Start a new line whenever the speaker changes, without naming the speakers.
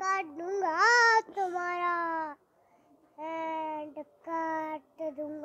काट दूँगा तुम्हारा एंड काट दूँगा।